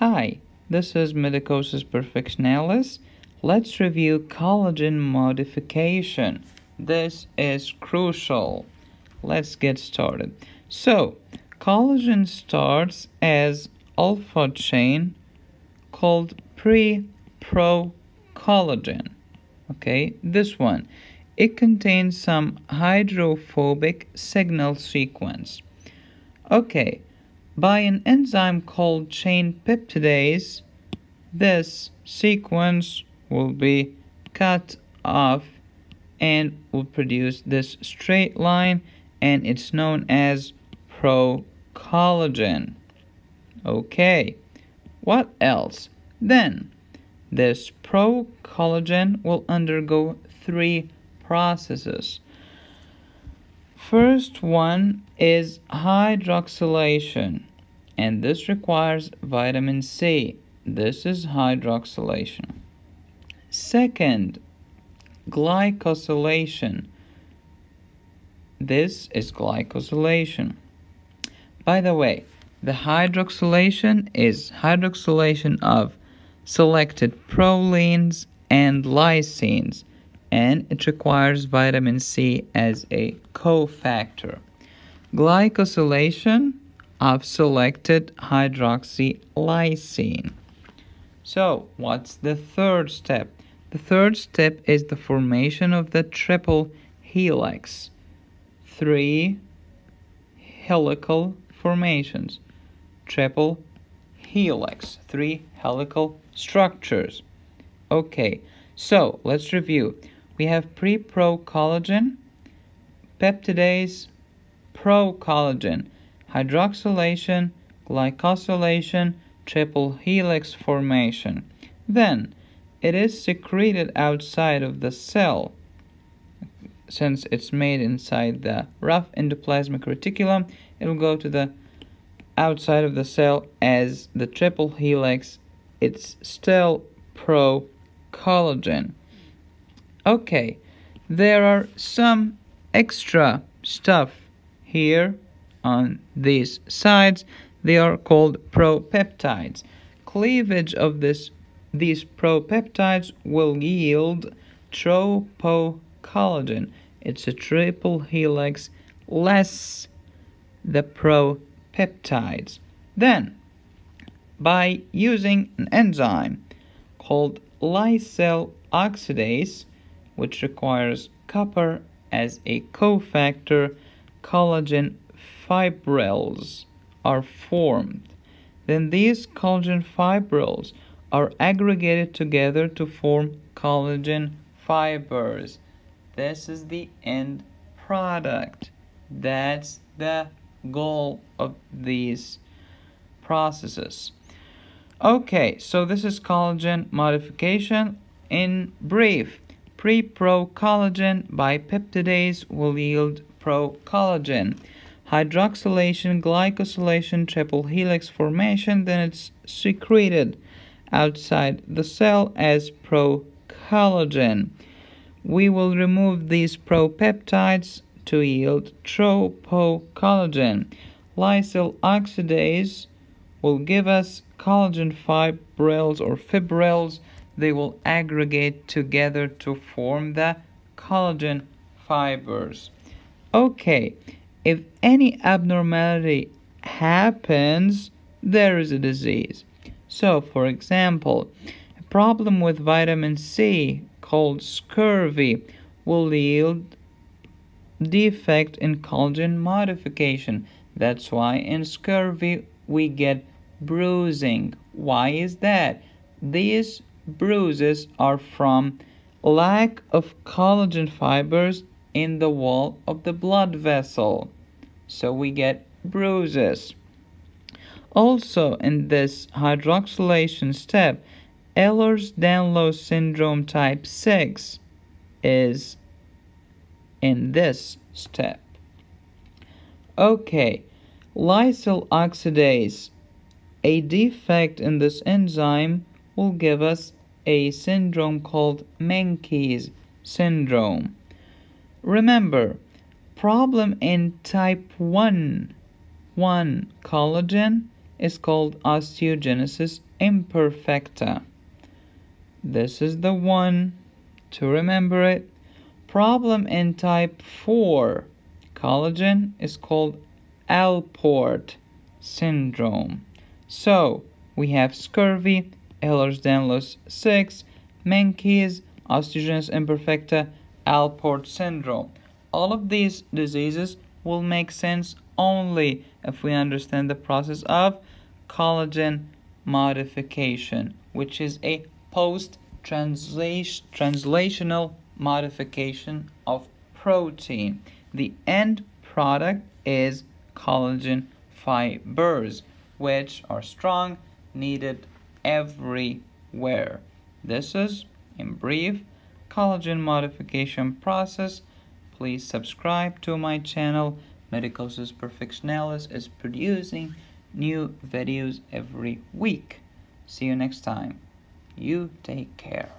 Hi, this is Medicosis Perfectionalis. Let's review collagen modification. This is crucial. Let's get started. So, collagen starts as alpha chain called pre-pro collagen. Okay, this one. It contains some hydrophobic signal sequence. Okay, by an enzyme called chain peptidase, this sequence will be cut off and will produce this straight line and it's known as procollagen. Okay, what else? Then, this procollagen will undergo three processes. First one is hydroxylation and this requires vitamin C. This is hydroxylation. Second, glycosylation. This is glycosylation. By the way, the hydroxylation is hydroxylation of selected prolines and lysines, and it requires vitamin C as a cofactor. Glycosylation of selected hydroxylysine. So, what's the third step? The third step is the formation of the triple helix. Three helical formations. Triple helix. Three helical structures. Okay, so let's review. We have pre-procollagen, peptidase, pro collagen hydroxylation, glycosylation, triple helix formation. Then, it is secreted outside of the cell. Since it's made inside the rough endoplasmic reticulum, it will go to the outside of the cell as the triple helix. It's still pro collagen. Okay, there are some extra stuff here on these sides, they are called propeptides. Cleavage of this these propeptides will yield tropocollagen. It's a triple helix less the propeptides. Then, by using an enzyme called lysyl oxidase, which requires copper as a cofactor, collagen fibrils are formed. Then these collagen fibrils are aggregated together to form collagen fibers. This is the end product. That's the goal of these processes. Okay, so this is collagen modification. In brief, pre-pro collagen by peptidase will yield pro collagen hydroxylation, glycosylation, triple helix formation, then it's secreted outside the cell as procollagen. We will remove these propeptides to yield tropocollagen. Lysyl oxidase will give us collagen fibrils or fibrils. They will aggregate together to form the collagen fibers. Okay, if any abnormality happens, there is a disease. So, for example, a problem with vitamin C called scurvy will yield defect in collagen modification. That's why in scurvy we get bruising. Why is that? These bruises are from lack of collagen fibers in the wall of the blood vessel. So we get bruises. Also, in this hydroxylation step, Ehlers-Danlos syndrome type 6 is in this step. Okay, lysyl oxidase. A defect in this enzyme will give us a syndrome called Menkes syndrome. Remember, problem in type 1, 1 collagen is called osteogenesis imperfecta. This is the one to remember it. Problem in type 4 collagen is called Alport syndrome. So we have scurvy, Ehlers-Danlos 6, Menkes, osteogenesis imperfecta, Alport syndrome. All of these diseases will make sense only if we understand the process of collagen modification, which is a post translational modification of protein. The end product is collagen fibers, which are strong, needed everywhere. This is, in brief, collagen modification process. Please subscribe to my channel. Medicosis Perfectionalis is producing new videos every week. See you next time. You take care.